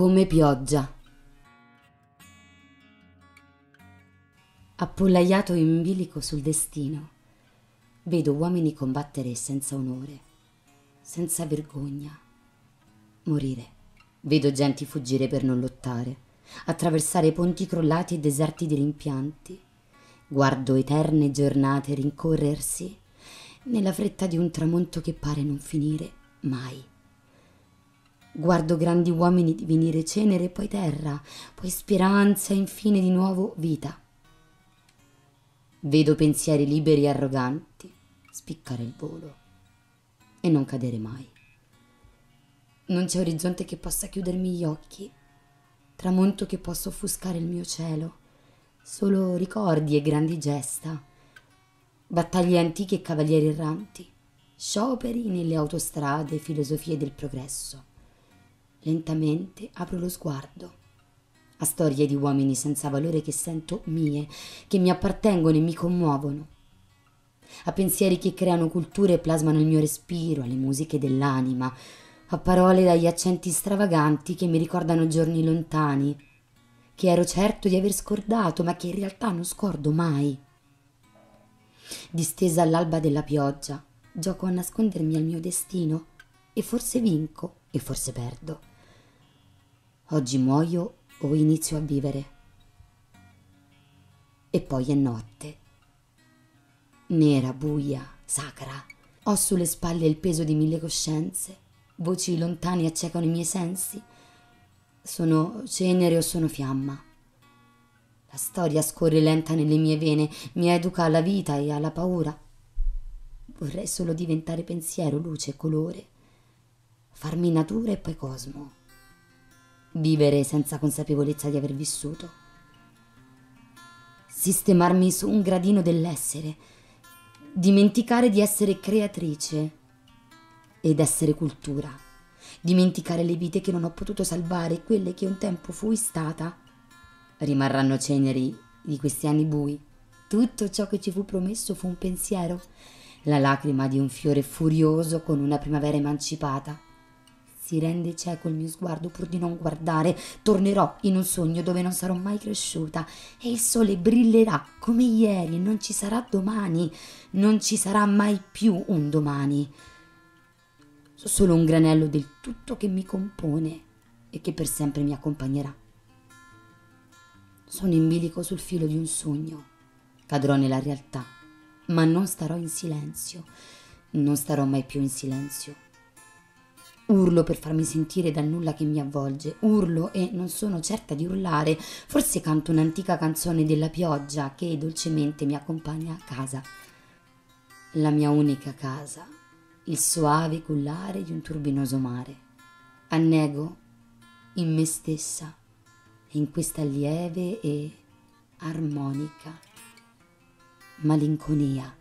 Come pioggia. Appollaiato in bilico sul destino, vedo uomini combattere senza onore, senza vergogna, morire. Vedo genti fuggire per non lottare, attraversare ponti crollati e deserti di rimpianti. Guardo eterne giornate rincorrersi nella fretta di un tramonto che pare non finire mai. Guardo grandi uomini divenire cenere, poi terra, poi speranza e infine di nuovo vita. Vedo pensieri liberi e arroganti spiccare il volo e non cadere mai. Non c'è orizzonte che possa chiudermi gli occhi, tramonto che possa offuscare il mio cielo, solo ricordi e grandi gesta, battaglie antiche e cavalieri erranti, scioperi nelle autostrade, filosofie del progresso. Lentamente apro lo sguardo. A storie di uomini senza valore che sento mie, che mi appartengono e mi commuovono, a pensieri che creano culture e plasmano il mio respiro, alle musiche dell'anima, a parole dagli accenti stravaganti che mi ricordano giorni lontani, che ero certo di aver scordato, ma che in realtà non scordo mai. Distesa all'alba della pioggia, gioco a nascondermi al mio destino. E forse vinco e forse perdo. Oggi muoio o inizio a vivere. E poi è notte. Nera, buia, sacra. Ho sulle spalle il peso di mille coscienze. Voci lontane accecano i miei sensi. Sono cenere o sono fiamma. La storia scorre lenta nelle mie vene, mi educa alla vita e alla paura. Vorrei solo diventare pensiero, luce colore, farmi natura e poi cosmo vivere senza consapevolezza di aver vissuto, sistemarmi su un gradino dell'essere, dimenticare di essere creatrice ed essere cultura, dimenticare le vite che non ho potuto salvare e quelle che un tempo fui stata. Rimarranno ceneri di questi anni bui. Tutto ciò che ci fu promesso fu un pensiero, la lacrima di un fiore furioso con una primavera emancipata si rende cieco il mio sguardo pur di non guardare. Tornerò in un sogno dove non sarò mai cresciuta e il sole brillerà come ieri non ci sarà domani. Non ci sarà mai più un domani. Solo un granello del tutto che mi compone e che per sempre mi accompagnerà. Sono in bilico sul filo di un sogno. Cadrò nella realtà, ma non starò in silenzio. Non starò mai più in silenzio. Urlo per farmi sentire dal nulla che mi avvolge, urlo e non sono certa di urlare, forse canto un'antica canzone della pioggia che dolcemente mi accompagna a casa. La mia unica casa, il soave cullare di un turbinoso mare. Annego in me stessa, in questa lieve e armonica malinconia